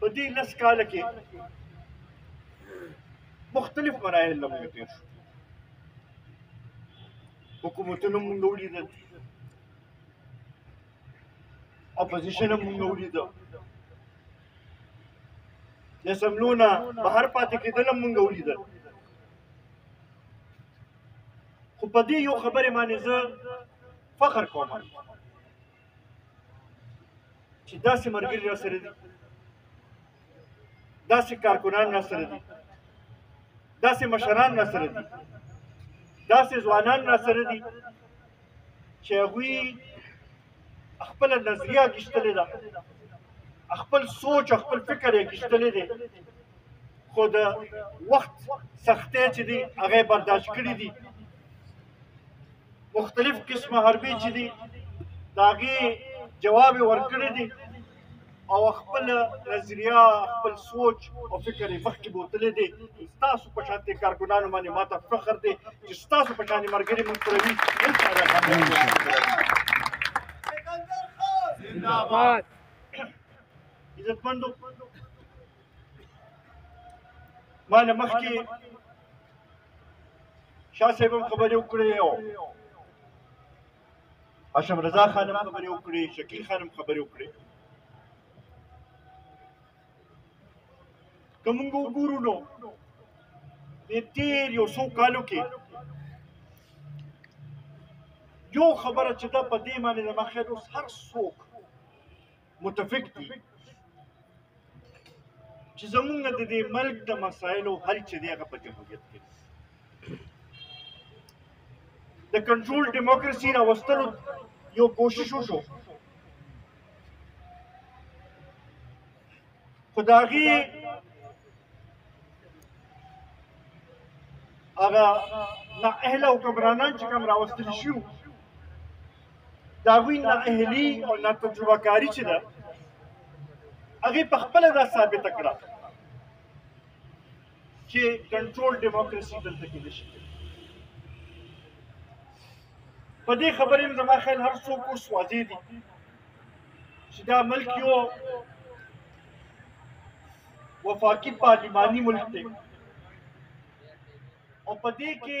په دې لس کال کې مختلف مراحل له موږ تیر شو حکومتونه موږ ولیدل اپوزیشن هم موږ ولیدل د سملونه بهر پاتې کېدل هم موږ ولیدل خو په دې یو خبرې باندې زه فخر کوم چې داسې مرګري را سره دي داسې کارکنان را سره دي داسې مشران را سره دي داسې ځوانان را سره دي چې هغوی خپل نظریه غشتلې ده خپل سوچ خپل فکر یې غشتلې دی خو د وخت سختې چې دي هغه برداشت کړې دي مختلف قسمه حربي چې دي داغي جواب ورکړی دي او خپل نظریه خپل سوچ او فکر یې مخکې بوتلی دی ستاسو په شان دې کارکنانو باندې ماته فخر دی چې ستاسو په شان ملګري موږ سره وي زندهباد عزتمندو ما نه مخکې شاه صاحب هم خبرې وکړې او هاشم رضا خان هم خبرې وکړې شکیل خان هم خبرې وکړې که موږ وګورو نو د تېر یو څو کالو کې یو خبره چې دا په دې معنی د مخې اوس هر څوک متفق دي چې زمونږ د دې ملک د مسایلو حل چې دی هغه په جمهوریت کې د کنټرول دیموکراسي راوستلو یو کوشش وشو خو د هغې هغه نااهله حکمرانان چې کوم راوستل شوي د هغوی نااهلي او ناتجربه کاري چې ده هغې په خپله دا ثابته کړه چې کنټرول ډیموکراسي دلته کې نشي په دې خبرې هم زما خیال هر څوک اوس واضح دي چې دا ملک یو وفاقي پارلیماني ملک دی او په دې کې